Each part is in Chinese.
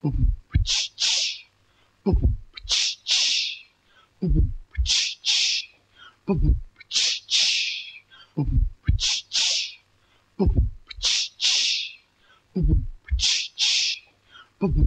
不不不气气不不不气气不不不气气不不不气气不不不气气不不不气气不不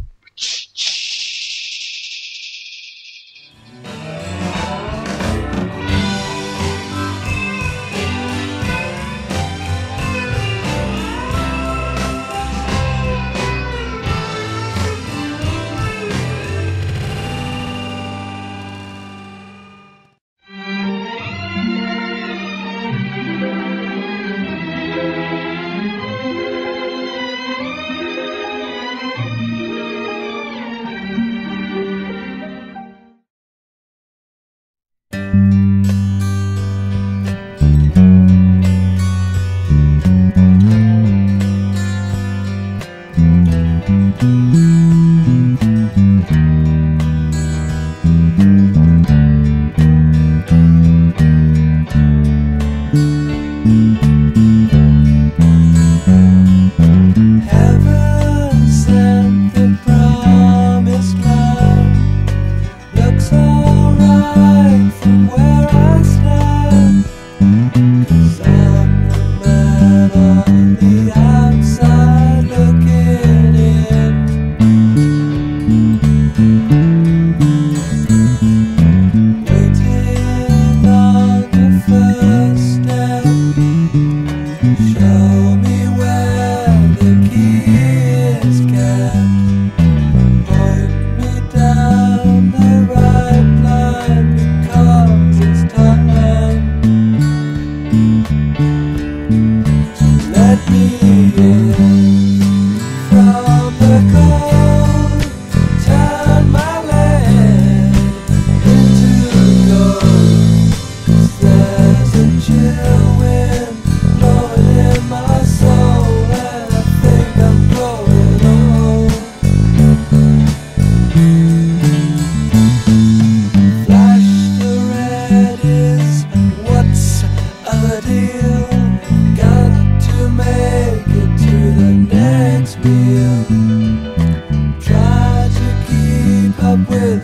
Life.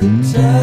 could tell.